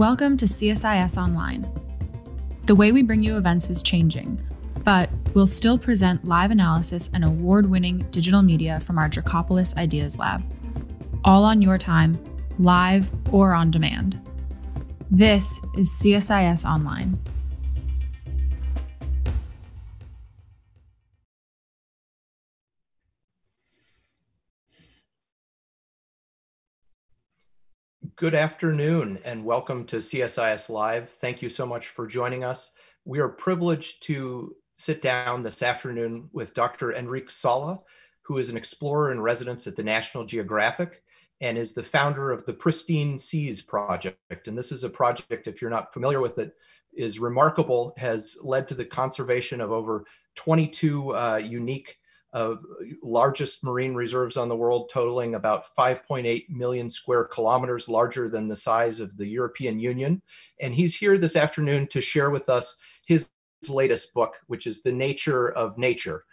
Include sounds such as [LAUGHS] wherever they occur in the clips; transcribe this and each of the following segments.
Welcome to CSIS Online. The way we bring you events is changing, but we'll still present live analysis and award winning digital media from our Dracopoulos Ideas Lab. All on your time, live or on demand. This is CSIS Online. Good afternoon and welcome to CSIS Live. Thank you so much for joining us. We are privileged to sit down this afternoon with Dr. Enric Sala, who is an explorer in residence at the National Geographic and is the founder of the Pristine Seas Project. And this is a project, if you're not familiar with it, is remarkable, has led to the conservation of over 22 uh, unique uh, largest marine reserves on the world, totaling about 5.8 million square kilometers, larger than the size of the European Union. And he's here this afternoon to share with us his latest book, which is The Nature of Nature.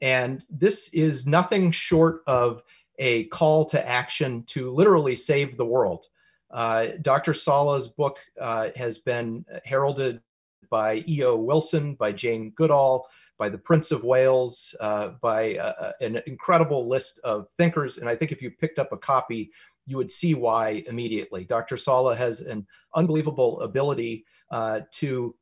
And this is nothing short of a call to action to literally save the world. Uh, Dr. Sala's book uh, has been heralded by E.O. Wilson, by Jane Goodall, by the Prince of Wales, uh, by uh, uh, an incredible list of thinkers. And I think if you picked up a copy, you would see why immediately. Dr. Sala has an unbelievable ability uh, to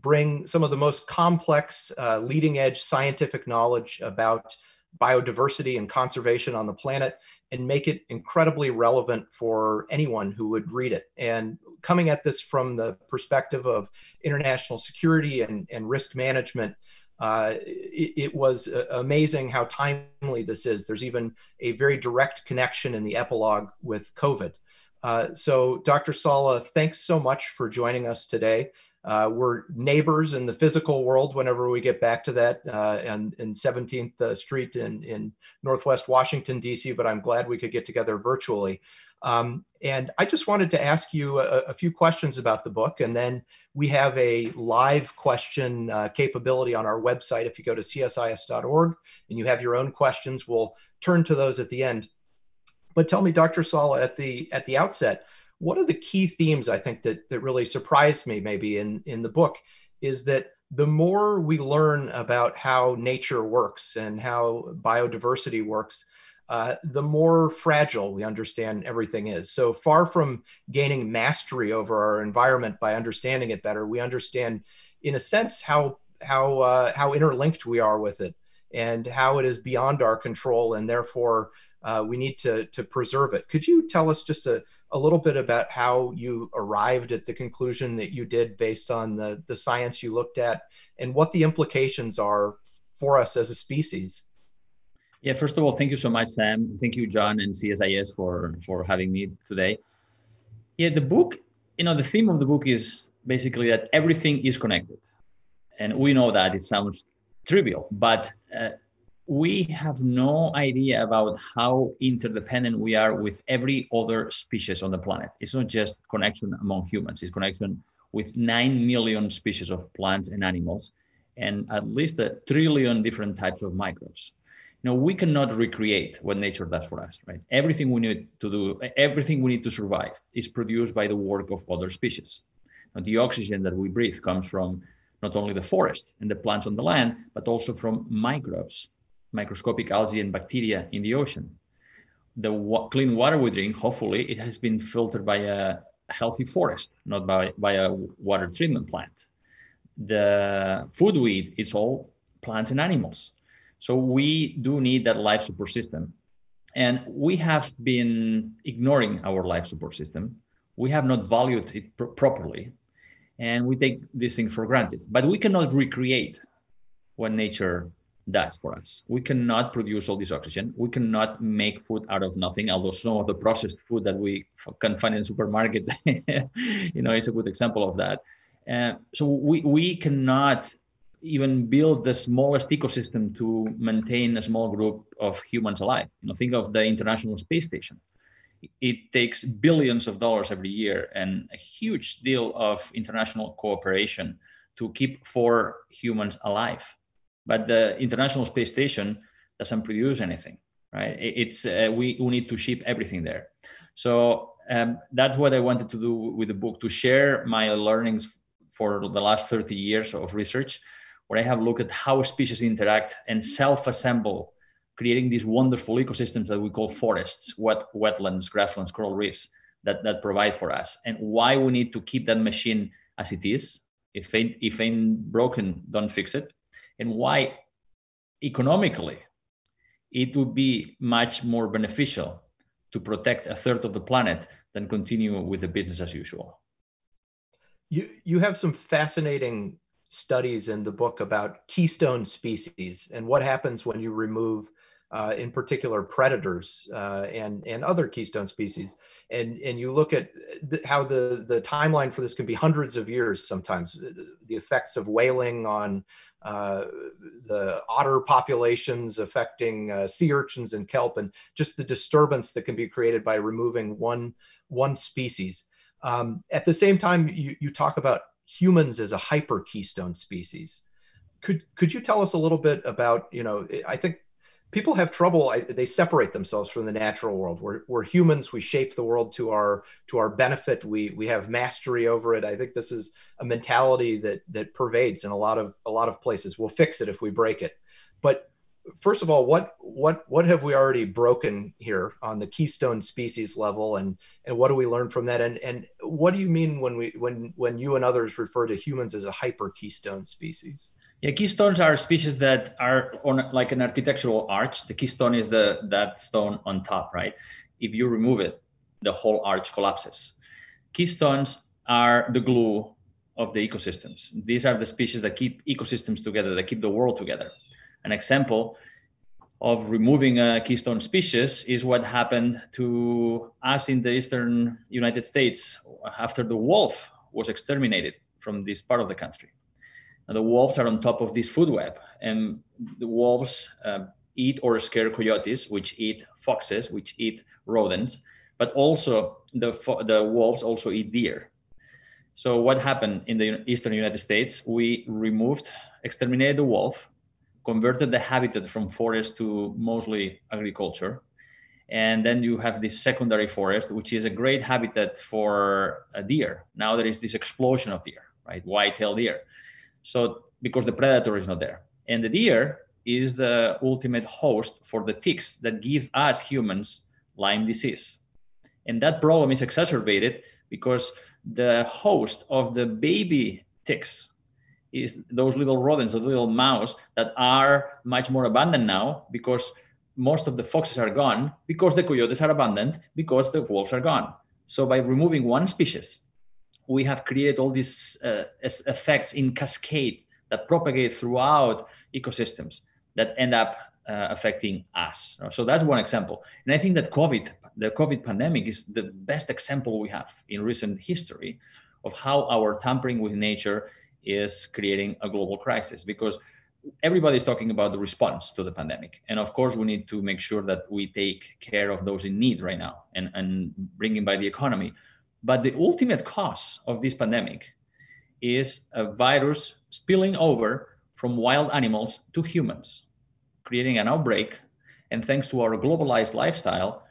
bring some of the most complex, uh, leading edge scientific knowledge about biodiversity and conservation on the planet and make it incredibly relevant for anyone who would read it. And coming at this from the perspective of international security and, and risk management, uh, it, it, was uh, amazing how timely this is. There's even a very direct connection in the epilogue with COVID. Uh, so, Dr. Sala, thanks so much for joining us today. Uh, we're neighbors in the physical world whenever we get back to that uh, and in 17th uh, Street in, in Northwest Washington, D.C., but I'm glad we could get together virtually. Um, and I just wanted to ask you a, a, few questions about the book, and then we have a live question uh, capability on our website. If you go to csis.org and you have your own questions, we'll turn to those at the end. But tell me, Dr. Sala, at the at the outset, what are the key themes I think that that really surprised me maybe in in the book is that the more we learn about how nature works and how biodiversity works, uh, the more fragile we understand everything is. So far from gaining mastery over our environment by understanding it better, we understand, in a sense, how how uh, how interlinked we are with it and how it is beyond our control, and therefore uh, we need to to preserve it. Could you tell us just a, a little bit about how you arrived at the conclusion that you did based on the the science you looked at, and what the implications are for us as a species? Yeah, first of all, thank you so much, Sam. Thank you, John and CSIS for for having me today. Yeah, the book, you know, the theme of the book is basically that everything is connected, and we know that it sounds trivial, but uh, we have no idea about how interdependent we are with every other species on the planet. It's not just connection among humans; it's connection with nine million species of plants and animals, and at least a trillion different types of microbes know, we cannot recreate what nature does for us, right? Everything we need to do, everything we need to survive is produced by the work of other species. Now, the oxygen that we breathe comes from not only the forest and the plants on the land, but also from microbes, microscopic algae and bacteria in the ocean. The wa- clean water we drink, hopefully, it has been filtered by a healthy forest, not by, by a water treatment plant. The food we eat is all plants and animals so we do need that life support system. And we have been ignoring our life support system. We have not valued it pr- properly. And we take this thing for granted. But we cannot recreate what nature does for us. We cannot produce all this oxygen. We cannot make food out of nothing, although some of the processed food that we can find in the supermarket, [LAUGHS] you know, is a good example of that. Uh, so we, we cannot even build the smallest ecosystem to maintain a small group of humans alive. You know, think of the International Space Station. It takes billions of dollars every year and a huge deal of international cooperation to keep four humans alive. But the International Space Station doesn't produce anything, right? It's uh, we, we need to ship everything there. So um, that's what I wanted to do with the book to share my learnings for the last 30 years of research, where I have looked at how species interact and self assemble, creating these wonderful ecosystems that we call forests, wet, wetlands, grasslands, coral reefs that, that provide for us, and why we need to keep that machine as it is. If ain't, if ain't broken, don't fix it. And why economically it would be much more beneficial to protect a third of the planet than continue with the business as usual. You, you have some fascinating studies in the book about keystone species and what happens when you remove uh, in particular predators uh, and and other keystone species. And and you look at how the the timeline for this can be hundreds of years sometimes. The effects of whaling on uh, the otter populations affecting uh, sea urchins and kelp and just the disturbance that can be created by removing one one species. Um, at the same time you, you talk about humans as a hyper keystone species. Could could you tell us a little bit about you know i think people have trouble I, they separate themselves from the natural world. We're, we're humans we shape the world to our to our benefit. We we have mastery over it. I think this is a mentality that that pervades in a lot of a lot of places. We'll fix it if we break it. But first of all what what what have we already broken here on the keystone species level? And and what do we learn from that? And and what do you mean when we when when you and others refer to humans as a hyper keystone species yeah, keystones are species that are on like an architectural arch. The keystone is the that stone on top, right? If you remove it, the whole arch collapses. Keystones are the glue of the ecosystems. These are the species that keep ecosystems together, that keep the world together. An example of removing a keystone species is what happened to us in the eastern United States after the wolf was exterminated from this part of the country. And the wolves are on top of this food web, and the wolves uh, eat or scare coyotes, which eat foxes, which eat rodents, but also the the wolves also eat deer. So what happened in the eastern United States? We removed, exterminated the wolf, converted the habitat from forest to mostly agriculture, and then you have this secondary forest, which is a great habitat for a deer. Now there is this explosion of deer, right? White-tailed deer. So because the predator is not there. And the deer is the ultimate host for the ticks that give us humans Lyme disease. And that problem is exacerbated because the host of the baby ticks is those little rodents, those little mouse that are much more abundant now because most of the foxes are gone, because the coyotes are abundant, because the wolves are gone. So by removing one species, we have created all these uh, effects in cascade that propagate throughout ecosystems that end up uh, affecting us. So that's one example. And I think that COVID, the COVID pandemic, is the best example we have in recent history of how our tampering with nature is creating a global crisis because everybody is talking about the response to the pandemic and of course we need to make sure that we take care of those in need right now and, and bringing by the economy but the ultimate cause of this pandemic is a virus spilling over from wild animals to humans, creating an outbreak. And thanks to our globalized lifestyle,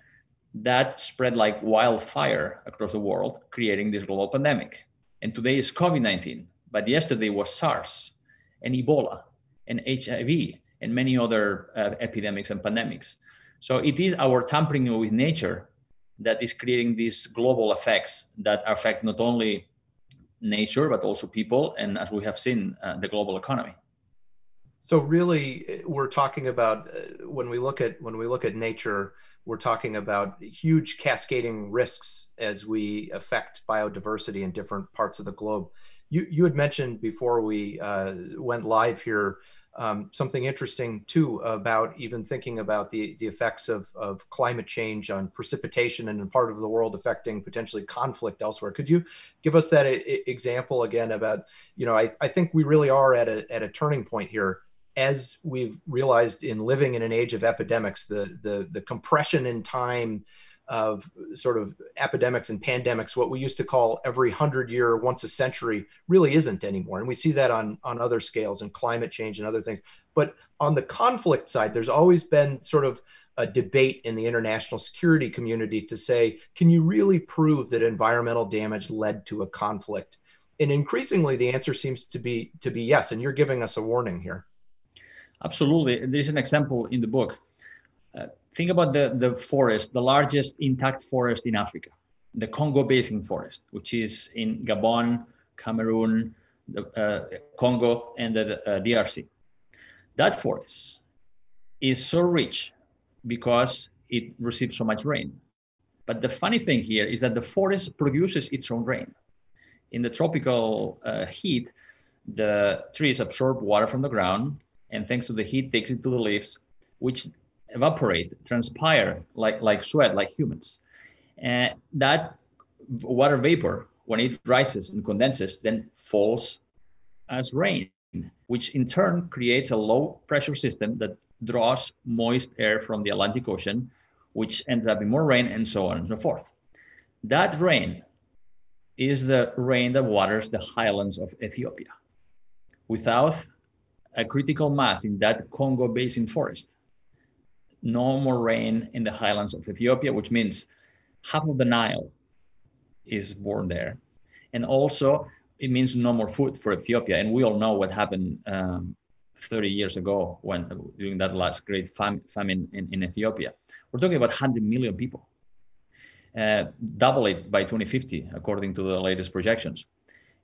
that spread like wildfire across the world, creating this global pandemic. And today is COVID 19, but yesterday was SARS and Ebola and HIV and many other uh, epidemics and pandemics. So it is our tampering with nature that is creating these global effects that affect not only nature but also people and as we have seen uh, the global economy. So really we're talking about uh, when we look at when we look at nature we're talking about huge cascading risks as we affect biodiversity in different parts of the globe. You you had mentioned before we uh, went live here um, something interesting too about even thinking about the, the effects of, of climate change on precipitation and in part of the world affecting potentially conflict elsewhere. Could you give us that a, example again about, you know, I, I think we really are at a, at a turning point here as we've realized in living in an age of epidemics, the, the, the compression in time of sort of epidemics and pandemics, what we used to call every hundred year, once a century, really isn't anymore. And we see that on, on other scales and climate change and other things. But on the conflict side, there's always been sort of a debate in the international security community to say, can you really prove that environmental damage led to a conflict? And increasingly, the answer seems to be to be yes. And you're giving us a warning here. Absolutely. There's an example in the book. Think about the, the forest, the largest intact forest in Africa, the Congo Basin forest, which is in Gabon, Cameroon, the, uh, Congo, and the uh, DRC. That forest is so rich because it receives so much rain. But the funny thing here is that the forest produces its own rain. In the tropical uh, heat, the trees absorb water from the ground, and thanks to the heat, takes it to the leaves, which evaporate, transpire like, like sweat, like humans. And that water vapor, when it rises and condenses, then falls as rain, which in turn creates a low pressure system that draws moist air from the Atlantic Ocean, which ends up in more rain and so on and so forth. That rain is the rain that waters the highlands of Ethiopia. Without a critical mass in that Congo basin forest, no more rain in the highlands of Ethiopia, which means half of the Nile is born there. And also, it means no more food for Ethiopia. And we all know what happened um, 30 years ago when during that last great fam- famine in, in, Ethiopia. We're talking about 100 million people, uh, double it by 2050, according to the latest projections.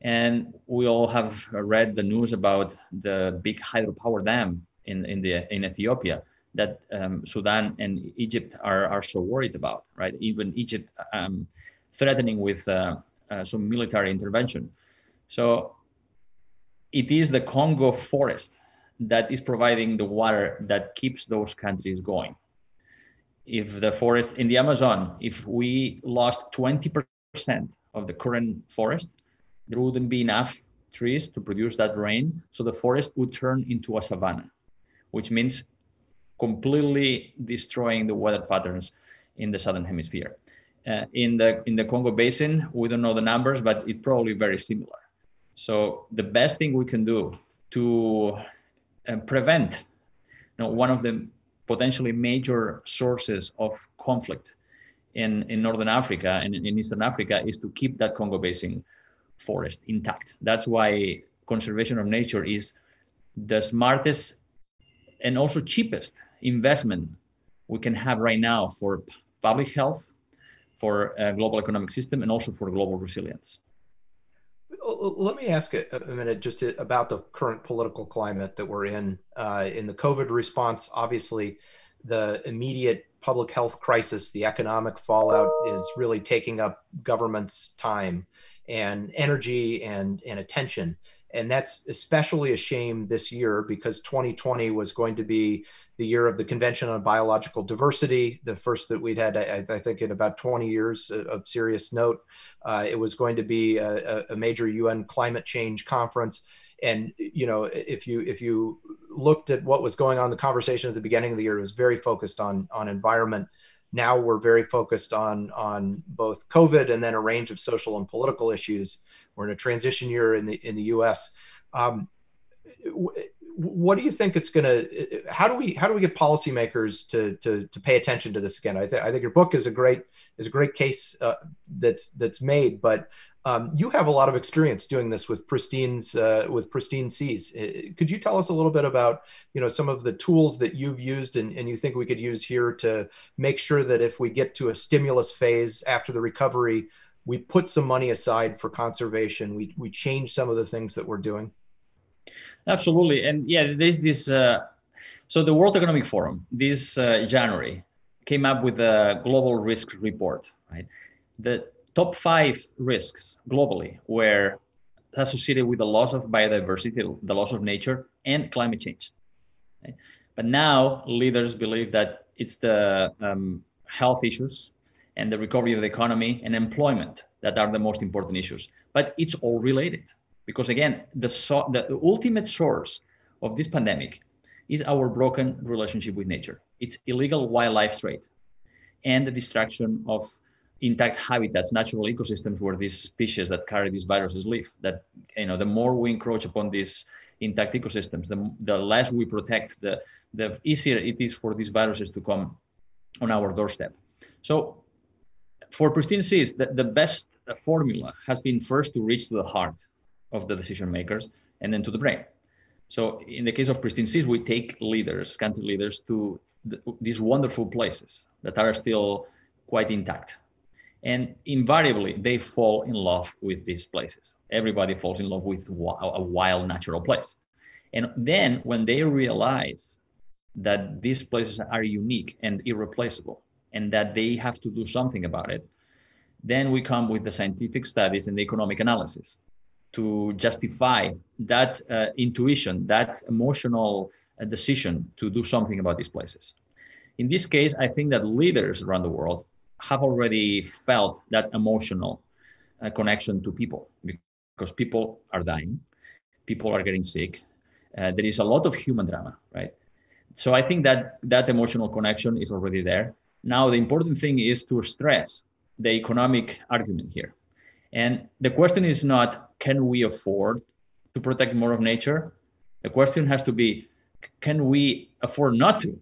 And we all have read the news about the big hydropower dam in, in, the, in Ethiopia that um, Sudan and Egypt are, are so worried about, right? Even Egypt um, threatening with uh, uh, some military intervention. So it is the Congo forest that is providing the water that keeps those countries going. If the forest in the Amazon, if we lost 20% of the current forest, there wouldn't be enough trees to produce that rain. So the forest would turn into a savanna, which means completely destroying the weather patterns in the southern hemisphere. Uh, in the in the Congo basin, we don't know the numbers, but it's probably very similar. So the best thing we can do to uh, prevent you know, one of the potentially major sources of conflict in, in Northern Africa and in Eastern Africa is to keep that Congo basin forest intact. That's why conservation of nature is the smartest and also cheapest investment we can have right now for public health, for a global economic system, and also for global resilience. Let me ask a, a minute just about the current political climate that we're in. Uh, in the COVID response, obviously, the immediate public health crisis, the economic fallout is really taking up government's time and energy and, and attention. And that's especially a shame this year because 2020 was going to be the year of the Convention on Biological Diversity, the first that we'd had, I, I think, in about 20 years of serious note. Uh, it was going to be a, a, major UN climate change conference. And you know, if you if you looked at what was going on, the conversation at the beginning of the year it was very focused on on environment. Now we're very focused on on both COVID and then a range of social and political issues. We're in a transition year in the in the U.S. Um, what do you think it's going to? How do we how do we get policymakers to to to pay attention to this again? I think I think your book is a great is a great case uh, that's that's made, but um, you have a lot of experience doing this with pristine's uh, with pristine seas. Could you tell us a little bit about you know some of the tools that you've used and, and you think we could use here to make sure that if we get to a stimulus phase after the recovery, we put some money aside for conservation. We we change some of the things that we're doing. Absolutely, and yeah, there's this. Uh, so the World Economic Forum this uh, January came up with a global risk report. Right, the top five risks globally were associated with the loss of biodiversity, the loss of nature, and climate change. But now leaders believe that it's the um, health issues and the recovery of the economy and employment that are the most important issues. But it's all related because again, the, so, the ultimate source of this pandemic is our broken relationship with nature. It's illegal wildlife trade and the destruction of intact habitats, natural ecosystems where these species that carry these viruses live. That you know, the more we encroach upon these intact ecosystems, the, the less we protect, the the easier it is for these viruses to come on our doorstep. So for pristine seas, the, the best formula has been first to reach to the heart of the decision makers and then to the brain. So in the case of pristine seas, we take leaders, country leaders, to the, these wonderful places that are still quite intact. And invariably, they fall in love with these places. Everybody falls in love with a wild natural place. And then when they realize that these places are unique and irreplaceable and that they have to do something about it, then we come with the scientific studies and the economic analysis to justify that uh, intuition, that emotional uh, decision to do something about these places. In this case, I think that leaders around the world have already felt that emotional uh, connection to people because people are dying, people are getting sick. Uh, there is a lot of human drama, right? So I think that that emotional connection is already there. Now, the important thing is to stress the economic argument here. And the question is not, can we afford to protect more of nature? The question has to be, can we afford not to?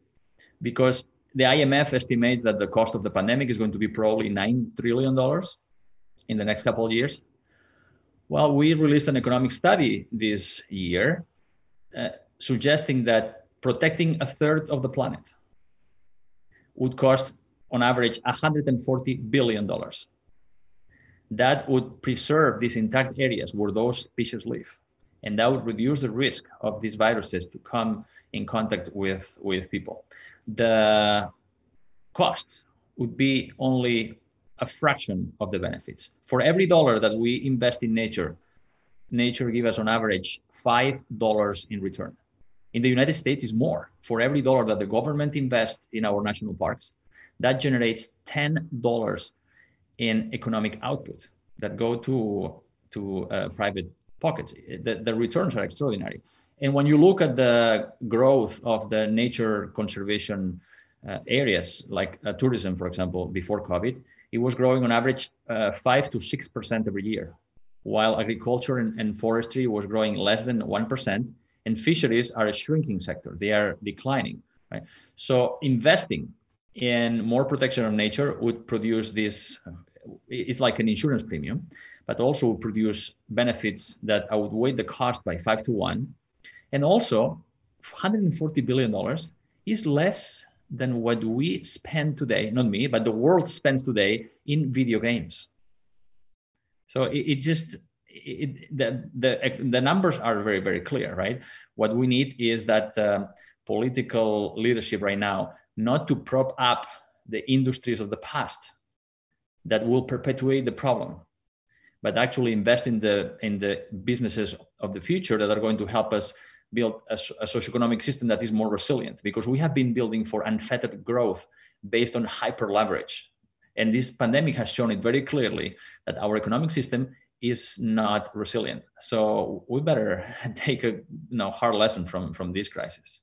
Because the IMF estimates that the cost of the pandemic is going to be probably $9 trillion in the next couple of years. Well, we released an economic study this year uh, suggesting that protecting a third of the planet would cost, on average, $140 billion that would preserve these intact areas where those species live. And that would reduce the risk of these viruses to come in contact with, with people. The cost would be only a fraction of the benefits. For every dollar that we invest in nature, nature gives us on average $5 in return. In the United States is more. For every dollar that the government invests in our national parks, that generates $10 in economic output that go to to uh, private pockets. The, the returns are extraordinary. And when you look at the growth of the nature conservation uh, areas, like uh, tourism, for example, before COVID, it was growing on average uh, five to six percent every year, while agriculture and, and forestry was growing less than one percent, and fisheries are a shrinking sector; they are declining. Right. So investing in more protection of nature would produce this it's like an insurance premium, but also produce benefits that outweigh the cost by five to one. And also, $140 billion is less than what we spend today, not me, but the world spends today in video games. So it, it just, it, the, the, the numbers are very, very clear, right? What we need is that uh, political leadership right now, not to prop up the industries of the past, that will perpetuate the problem but actually invest in the in the businesses of the future that are going to help us build a, a socioeconomic system that is more resilient because we have been building for unfettered growth based on hyper leverage. And this pandemic has shown it very clearly that our economic system is not resilient. So we better [LAUGHS] take a you know, hard lesson from from this crisis.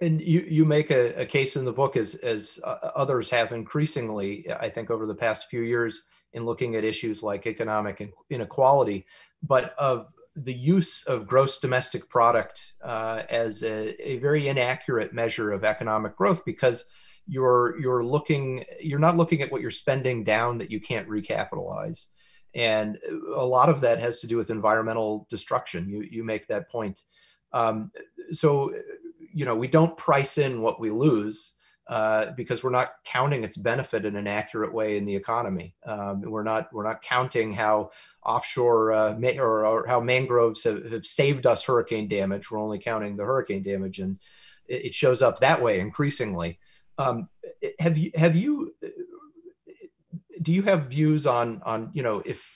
And you you make a, a, case in the book as as uh, others have increasingly, I think, over the past few years in looking at issues like economic inequality, but of the use of gross domestic product uh, as a, a, very inaccurate measure of economic growth because you're you're looking you're not looking at what you're spending down that you can't recapitalize. And a lot of that has to do with environmental destruction. You you make that point. Um, so you know we don't price in what we lose uh, because we're not counting its benefit in an accurate way in the economy. Um, we're not we're not counting how offshore uh, ma- or, or, how mangroves have, have, saved us hurricane damage. We're only counting the hurricane damage, and it, it shows up that way increasingly. Um, have you have you do you have views on on you know if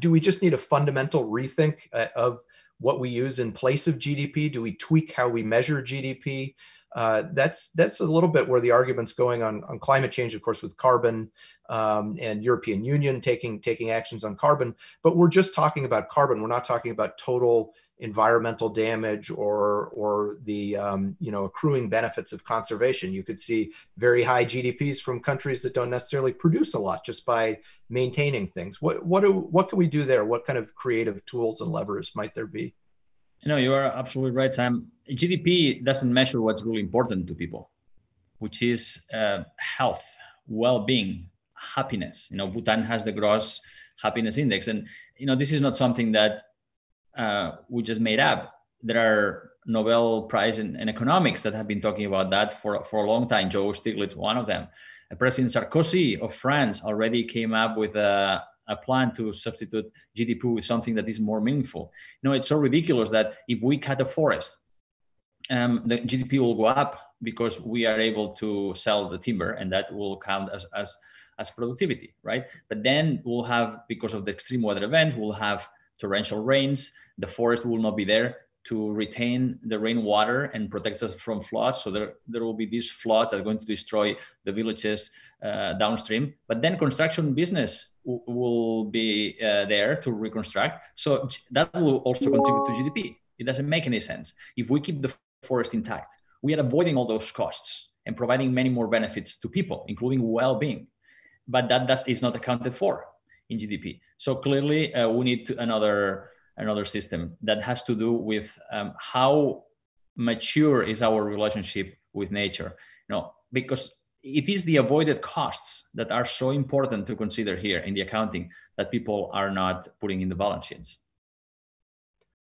do we just need a fundamental rethink uh, of what we use in place of GDP? Do we tweak how we measure GDP? Uh, that's that's a little bit where the argument's going on on climate change, of course, with carbon um, and European Union taking taking actions on carbon. But we're just talking about carbon. We're not talking about total environmental damage or or the um, you know accruing benefits of conservation. You could see very high GDPs from countries that don't necessarily produce a lot just by maintaining things. What what do what can we do there? What kind of creative tools and levers might there be? No, you are absolutely right, Sam. GDP doesn't measure what's really important to people, which is uh, health, well-being, happiness. You know, Bhutan has the gross happiness index, and you know this is not something that uh, we just made up. There are Nobel Prize in, in, economics that have been talking about that for, for a long time. Joe Stiglitz, one of them. President Sarkozy of France already came up with a, a plan to substitute GDP with something that is more meaningful. You know, it's so ridiculous that if we cut a forest, um, the GDP will go up because we are able to sell the timber, and that will count as as as productivity, right? But then we'll have because of the extreme weather events, we'll have torrential rains. The forest will not be there to retain the rainwater and protect us from floods. So there, there will be these floods that are going to destroy the villages uh, downstream. But then construction business will be uh, there to reconstruct. So that will also contribute to GDP. It doesn't make any sense. If we keep the forest intact, we are avoiding all those costs and providing many more benefits to people, including well-being. But that does, is not accounted for in GDP. So clearly, uh, we need another another system that has to do with um, how mature is our relationship with nature you know because it is the avoided costs that are so important to consider here in the accounting that people are not putting in the balance sheets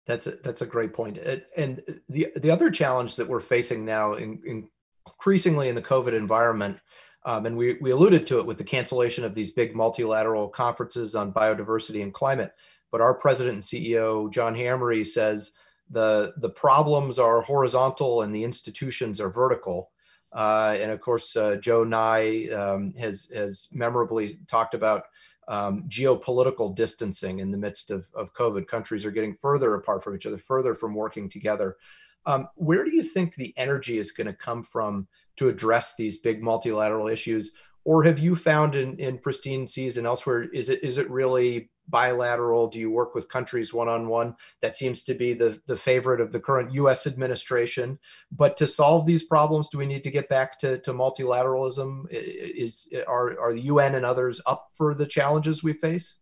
that's a, that's a great point. and the the other challenge that we're facing now in, in increasingly in the covid environment um, and we, we alluded to it with the cancellation of these big multilateral conferences on biodiversity and climate but our president and CEO, John Hamre, says the, the problems are horizontal and the institutions are vertical. Uh, and of course, uh, Joe Nye um, has, has memorably talked about um, geopolitical distancing in the midst of, of COVID. Countries are getting further apart from each other, further from working together. Um, where do you think the energy is going to come from to address these big multilateral issues? Or have you found in, in pristine seas and elsewhere, is it, is it really bilateral? Do you work with countries one on one? That seems to be the, the favorite of the current US administration. But to solve these problems, do we need to get back to, to multilateralism? Is, are, are the UN and others up for the challenges we face?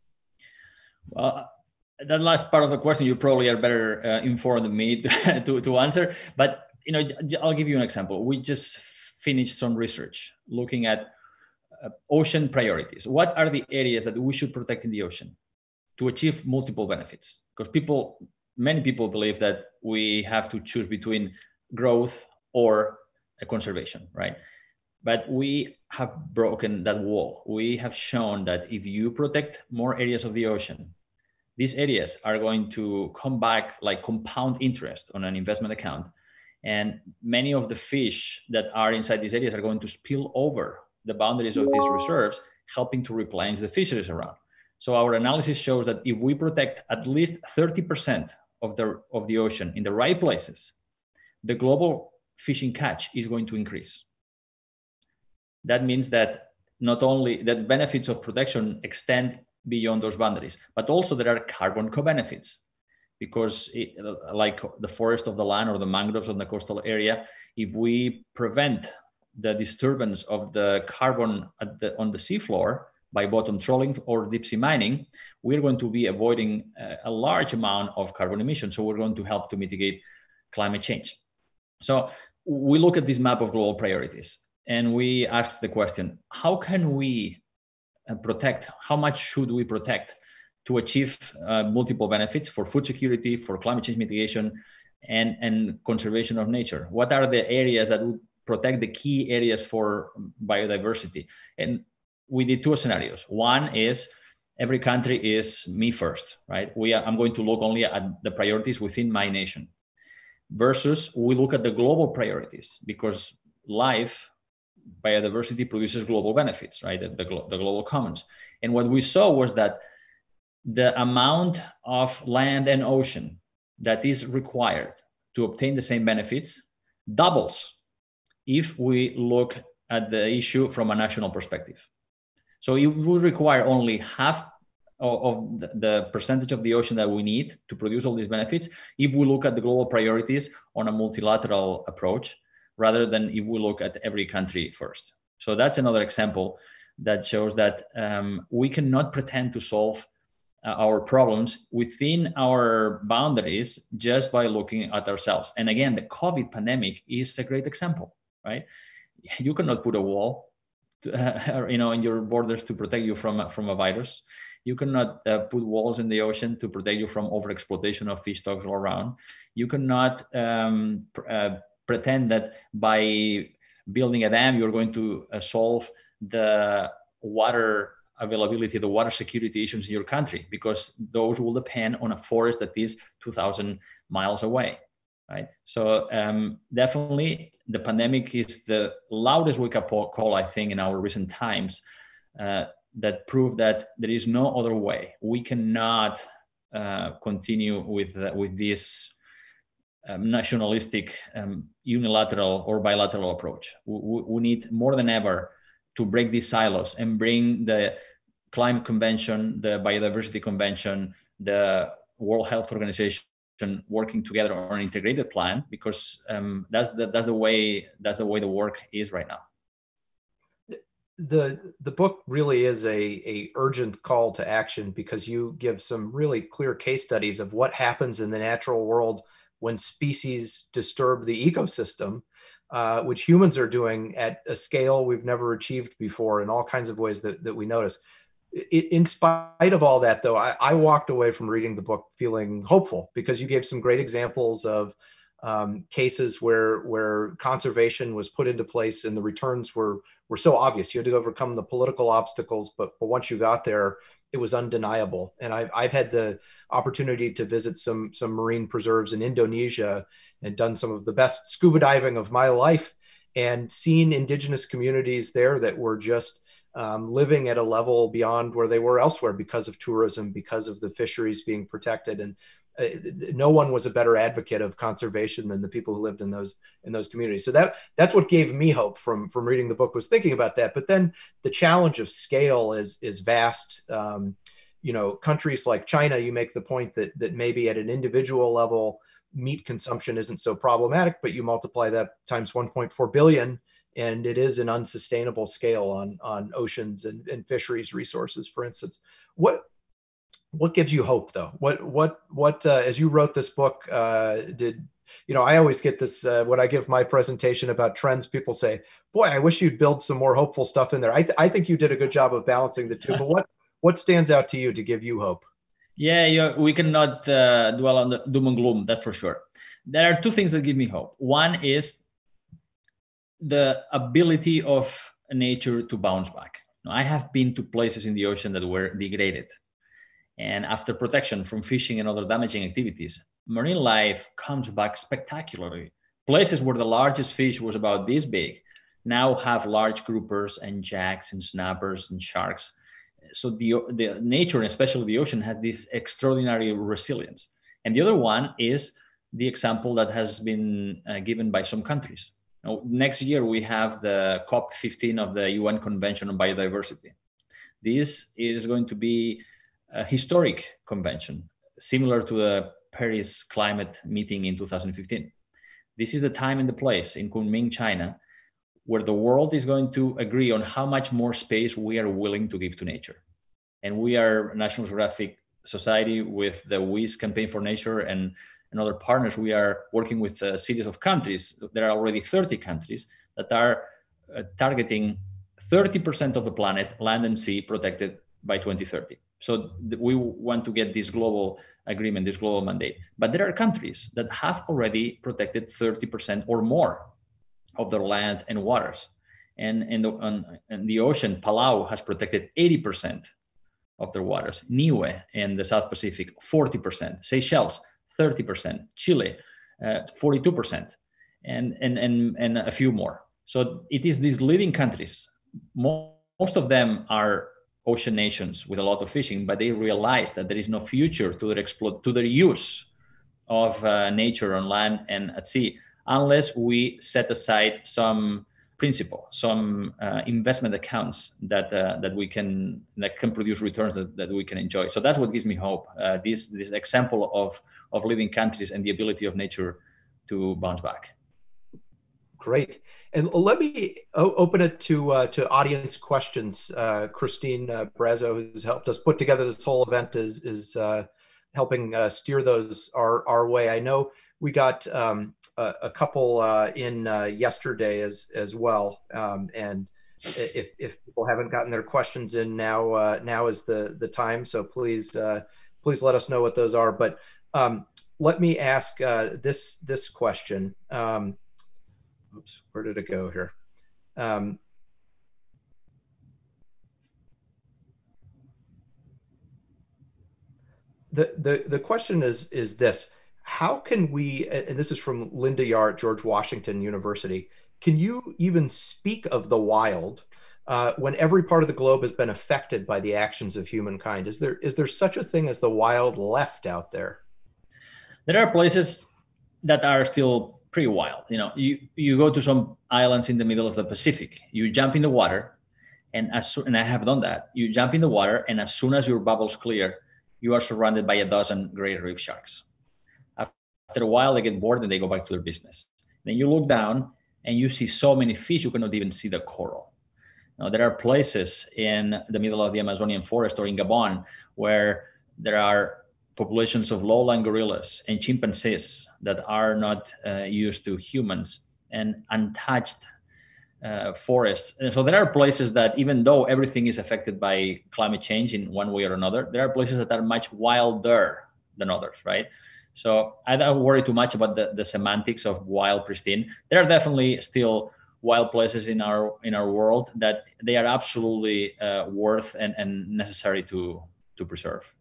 Well, that last part of the question, you probably are better uh, informed than me [LAUGHS] to, to, to answer. But you know, I'll give you an example. We just finished some research looking at uh, ocean priorities. What are the areas that we should protect in the ocean? To achieve multiple benefits. Because people many people believe that we have to choose between growth or a conservation right? But we have broken that wall. We have shown that if you protect more areas of the ocean these areas are going to come back like compound interest on an investment account. And many of the fish that are inside these areas are going to spill over the boundaries of these reserves helping to replenish the fisheries around so our analysis shows that if we protect at least 30% of the, of the ocean in the right places, the global fishing catch is going to increase. That means that not only that benefits of protection extend beyond those boundaries, but also there are carbon co-benefits because it, like the forest of the land or the mangroves on the coastal area, if we prevent the disturbance of the carbon the, on the seafloor, by bottom trawling or deep sea mining, we're going to be avoiding a, a large amount of carbon emissions. So we're going to help to mitigate climate change. So we look at this map of global priorities and we ask the question how can we uh, protect, how much should we protect to achieve uh, multiple benefits for food security, for climate change mitigation, and, and conservation of nature? What are the areas that would protect the key areas for biodiversity? And we did two scenarios. One is every country is me first, right? We are, I'm going to look only at the priorities within my nation versus we look at the global priorities because life biodiversity produces global benefits, right? The, the, the global commons. And what we saw was that the amount of land and ocean that is required to obtain the same benefits doubles if we look at the issue from a national perspective. So it would require only half of the percentage of the ocean that we need to produce all these benefits if we look at the global priorities on a multilateral approach rather than if we look at every country first. So that's another example that shows that um, we cannot pretend to solve uh, our problems within our boundaries just by looking at ourselves. And again, the COVID pandemic is a great example, right? You cannot put a wall uh, [LAUGHS] you know, in your borders to protect you from from a virus. You cannot uh, put walls in the ocean to protect you from overexploitation of fish stocks all around. You cannot um, pr- uh, pretend that by building a dam you're going to uh, solve the water availability, the water security issues in your country, because those will depend on a forest that is 2,000 miles away right? So um, definitely, the pandemic is the loudest wake-up call I think in our recent times uh, that prove that there is no other way. We cannot uh, continue with uh, with this um, nationalistic, um, unilateral or bilateral approach. We, we need more than ever to break these silos and bring the climate convention, the biodiversity convention, the World Health Organization working together on an integrated plan because um, that's the that's the way that's the way the work is right now. The the book really is a, a urgent call to action because you give some really clear case studies of what happens in the natural world when species disturb the ecosystem uh, which humans are doing at a scale we've never achieved before in all kinds of ways that, that we notice in spite of all that, though, I, I, walked away from reading the book feeling hopeful because you gave some great examples of um, cases where where conservation was put into place and the returns were were so obvious. You had to overcome the political obstacles, but but once you got there, it was undeniable. And I've I've had the opportunity to visit some some marine preserves in Indonesia and done some of the best scuba diving of my life and seen indigenous communities there that were just um, living at a level beyond where they were elsewhere because of tourism, because of the fisheries being protected, and uh, no one was a better advocate of conservation than the people who lived in those in those communities. So that that's what gave me hope from from reading the book was thinking about that. But then the challenge of scale is is vast. Um, you know, countries like China, you make the point that that maybe at an individual level, meat consumption isn't so problematic, but you multiply that times 1.4 billion and it is an unsustainable scale on on oceans and, and fisheries resources for instance. What what gives you hope though? What what what uh, as you wrote this book uh, did you know i always get this uh, when i give my presentation about trends people say boy i wish you'd build some more hopeful stuff in there. I, th- I think you did a good job of balancing the two [LAUGHS] but what what stands out to you to give you hope? Yeah, we cannot uh, dwell on the doom and gloom that's for sure. There are two things that give me hope. One is the ability of nature to bounce back. I have been to places in the ocean that were degraded. And after protection from fishing and other damaging activities, marine life comes back spectacularly. Places where the largest fish was about this big now have large groupers and jacks and snappers and sharks. So the, the nature, and especially the ocean, has this extraordinary resilience. And the other one is the example that has been uh, given by some countries. Next year, we have the COP15 of the UN Convention on Biodiversity. This is going to be a historic convention, similar to the Paris climate meeting in 2015. This is the time and the place in Kunming, China, where the world is going to agree on how much more space we are willing to give to nature. And we are National Geographic Society with the Wyss campaign for nature and and other partners, we are working with a series of countries. There are already 30 countries that are uh, targeting 30% of the planet, land and sea, protected by 2030. So th- we want to get this global agreement, this global mandate. But there are countries that have already protected 30% or more of their land and waters. And in the, on, in the ocean, Palau has protected 80% of their waters. Niue in the South Pacific, 40%. Seychelles, 30%, Chile, uh, 42%, and, and, and, and a few more. So it is these leading countries. Most of them are ocean nations with a lot of fishing, but they realize that there is no future to their explo- to their use of uh, nature on land and at sea unless we set aside some principle, some uh, investment accounts that uh, that we can that can produce returns that, that we can enjoy. So that's what gives me hope. Uh, this this example of of living countries and the ability of nature to bounce back. Great, and let me open it to uh, to audience questions. Uh, Christine uh, Brazo, who's helped us put together this whole event, is is helping steer those our our way. I know we got um, a, a, couple uh, in uh, yesterday as as well, um, and if, if people haven't gotten their questions in now, uh, now is the, the time. So please, uh, please let us know what those are. But um, let me ask uh, this, this question. Um, oops, where did it go here? Um, the, the, the question is, is this, how can we, and this is from Linda Yarr at George Washington University, can you even speak of the wild uh, when every part of the globe has been affected by the actions of humankind? Is there is there such a thing as the wild left out there? There are places that are still pretty wild. You know, you you go to some islands in the middle of the Pacific, you jump in the water, and as soon, and I have done that. You jump in the water, and as soon as your bubbles clear, you are surrounded by a dozen great reef sharks. After a while, they get bored and they go back to their business. Then you look down and you see so many fish you cannot even see the coral. Now, there are places in the middle of the Amazonian forest or in Gabon where there are populations of lowland gorillas and chimpanzees that are not uh, used to humans and untouched uh, forests. And so there are places that, even though everything is affected by climate change in one way or another, there are places that are much wilder than others, right? So I don't worry too much about the, the semantics of wild pristine. There are definitely still wild places in our in our world that they are absolutely uh, worth and, and necessary to to preserve.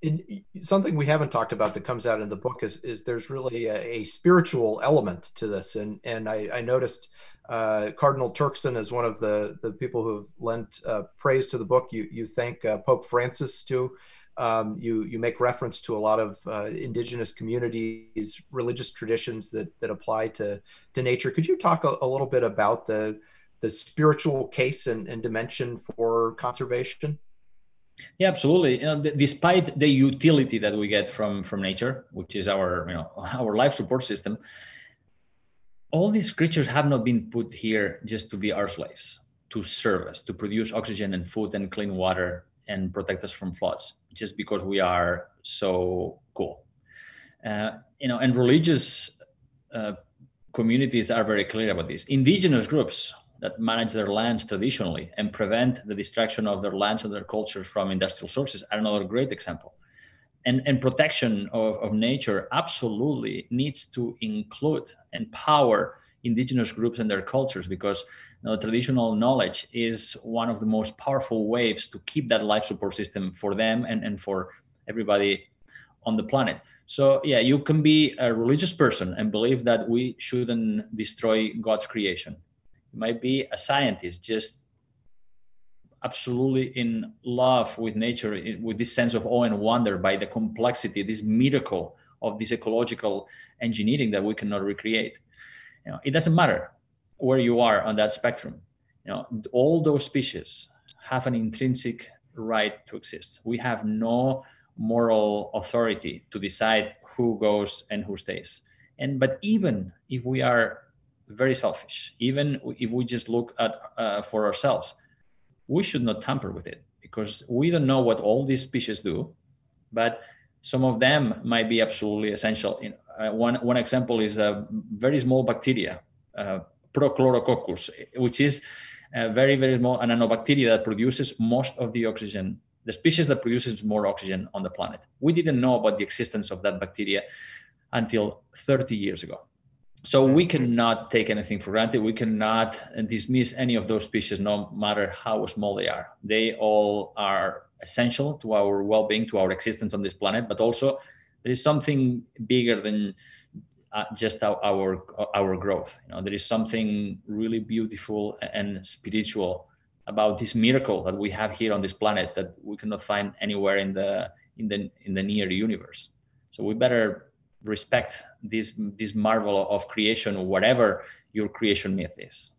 In, something we haven't talked about that comes out in the book is is there's really a, a spiritual element to this, and and I, I noticed uh, Cardinal Turkson is one of the the people who have lent uh, praise to the book. You you thank uh, Pope Francis too um, you you make reference to a lot of uh, indigenous communities, religious traditions that that apply to to nature. Could you talk a, a little bit about the the spiritual case and, and dimension for conservation? Yeah, absolutely. You know, th- despite the utility that we get from from nature, which is our you know [LAUGHS] our life support system, all these creatures have not been put here just to be our slaves, to serve us, to produce oxygen and food and clean water and protect us from floods just because we are so cool. Uh, you know, and religious uh, communities are very clear about this. Indigenous groups that manage their lands traditionally and prevent the destruction of their lands and their cultures from industrial sources are another great example. And, and protection of, of nature absolutely needs to include, and empower indigenous groups and their cultures because know, traditional knowledge is one of the most powerful ways to keep that life support system for them and, and for everybody on the planet. So yeah, you can be a religious person and believe that we shouldn't destroy God's creation. You might be a scientist, just absolutely in love with nature, with this sense of awe and wonder by the complexity, this miracle of this ecological engineering that we cannot recreate. You know, it doesn't matter where you are on that spectrum. You know, all those species have an intrinsic right to exist. We have no moral authority to decide who goes and who stays. And but even if we are very selfish, even if we just look at uh, for ourselves, we should not tamper with it because we don't know what all these species do, but some of them might be absolutely essential. In, uh, one one example is a very small bacteria, uh, Prochlorococcus, which is a very, very small nanobacteria that produces most of the oxygen, the species that produces more oxygen on the planet. We didn't know about the existence of that bacteria until 30 years ago. So we cannot take anything for granted. We cannot dismiss any of those species, no matter how small they are. They all are essential to our well-being, to our existence on this planet. But also, there is something bigger than uh, just our, our, our growth. You know, there is something really beautiful and spiritual about this miracle that we have here on this planet that we cannot find anywhere in the in the in the near universe. So we better respect this this marvel of creation, or whatever your creation myth is.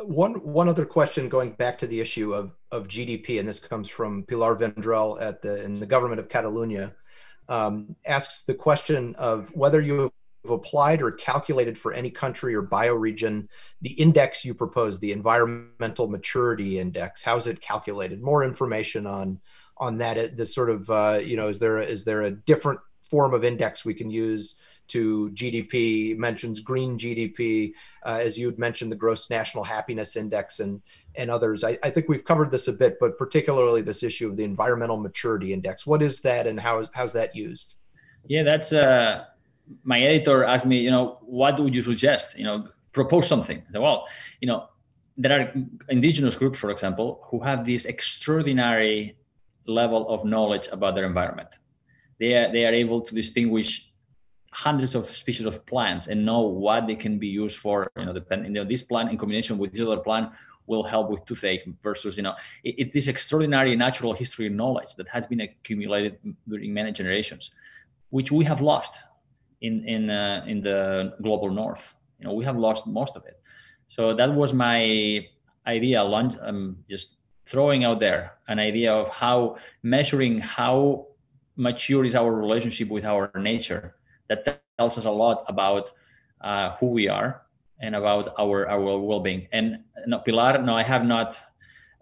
One one other question going back to the issue of of GDP, and this comes from Pilar Vendrell at the in the government of Catalonia um, asks the question of whether you have applied or calculated for any country or bioregion the index you propose, the environmental maturity index. How's it calculated? More information on on that. This sort of uh, you know, is there is there a different form of index we can use to GDP, mentions green GDP, uh, as you'd mentioned, the gross national happiness index and, and others. I, I, think we've covered this a bit, but particularly this issue of the environmental maturity index. What is that and how is, how's that used? Yeah, that's, uh, my editor asked me, you know, what would you suggest? You know, propose something. Said, well, you know, there are indigenous groups, for example, who have this extraordinary level of knowledge about their environment. They are, they are able to distinguish hundreds of species of plants and know what they can be used for. You know, depending, you know, this plant in combination with this other plant will help with toothache versus, you know, it, it's this extraordinary natural history knowledge that has been accumulated during many generations, which we have lost in in uh, in the global north. You know, we have lost most of it. So that was my idea. Launch, um, just throwing out there an idea of how measuring how mature is our relationship with our nature that tells us a lot about uh, who we are and about our our well-being. And no, Pilar, no, I have not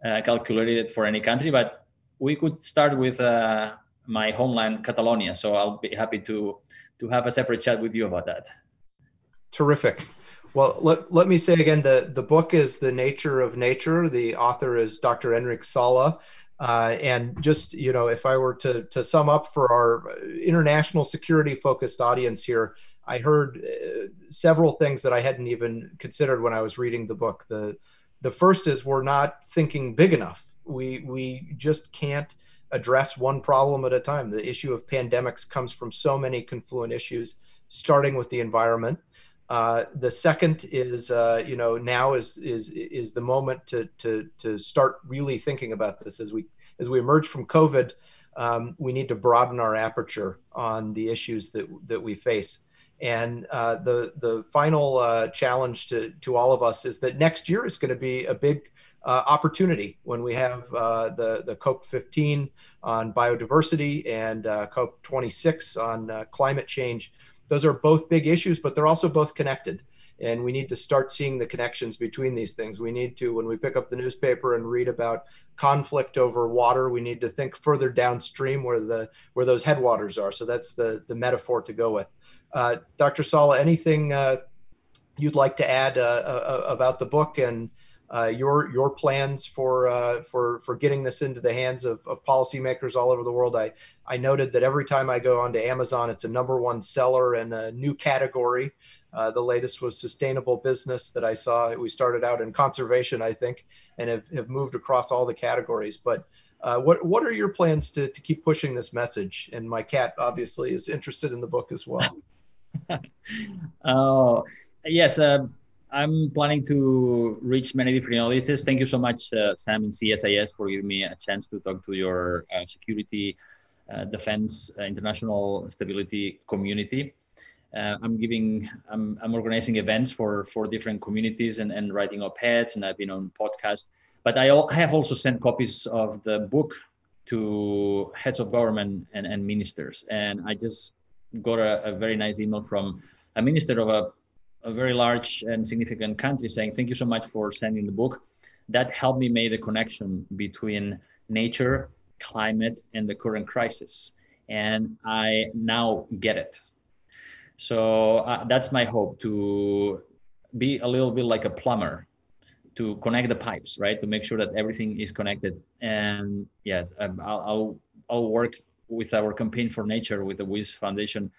uh, calculated it for any country, but we could start with uh, my homeland, Catalonia. So I'll be happy to to have a separate chat with you about that. Terrific. Well, let, let me say again, the, the book is The Nature of Nature. The author is Dr. Enric Sala. Uh, and just you know, if I were to to sum up for our international security focused audience here, I heard uh, several things that I hadn't even considered when I was reading the book. the The first is we're not thinking big enough. We we just can't address one problem at a time. The issue of pandemics comes from so many confluent issues, starting with the environment. Uh, the second is, uh, you know, now is is is the moment to to to start really thinking about this as we as we emerge from COVID. Um, we need to broaden our aperture on the issues that that we face. And uh, the the final uh, challenge to to all of us is that next year is going to be a big uh, opportunity when we have uh, the the COP 15 on biodiversity and COP 26 on climate change those are both big issues, but they're also both connected. And we need to start seeing the connections between these things. We need to, when we pick up the newspaper and read about conflict over water, we need to think further downstream where the where those headwaters are. So that's the the metaphor to go with. Uh, Dr. Sala, anything uh, you'd like to add uh, uh about the book and uh, your your plans for uh, for for getting this into the hands of, of policymakers all over the world. I I noted that every time I go onto Amazon, it's a number one seller in a new category. Uh, the latest was sustainable business that I saw. We started out in conservation, I think, and have, have moved across all the categories. But uh, what what are your plans to to keep pushing this message? And my cat obviously is interested in the book as well. [LAUGHS] oh yes. Uh, I'm planning to reach many different audiences. Thank you so much, uh, Sam and CSIS, for giving me a chance to talk to your uh, security, uh, defense, international stability community. Uh, I'm giving, I'm, I'm organizing events for for different communities and, and writing op-eds, and I've been on podcasts. But I, I have also sent copies of the book to heads of government and, and ministers. And I just got a, a very nice email from a minister of a a very large and significant country saying, thank you so much for sending the book. That helped me make the connection between nature, climate, and the current crisis. And I now get it. So uh, that's my hope to be a little bit like a plumber to connect the pipes, right? To make sure that everything is connected. And yes, um, I'll, I'll, I'll work with our campaign for nature with the Wyss Foundation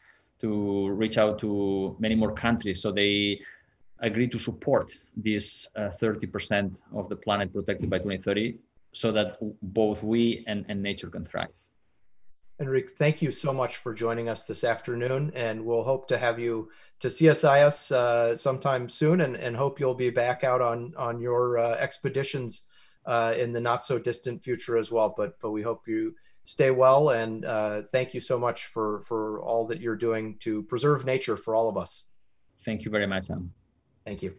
to reach out to many more countries. So they agree to support this uh, 30% of the planet protected by 2030 so that both we and, and nature can thrive. Enrique, thank you so much for joining us this afternoon, and we'll hope to have you to CSIS uh, sometime soon, and, and hope you'll be back out on on your uh, expeditions uh, in the not so distant future as well. But but we hope you stay well and uh, thank you so much for for all that you're doing to preserve nature for all of us thank you very much sam thank you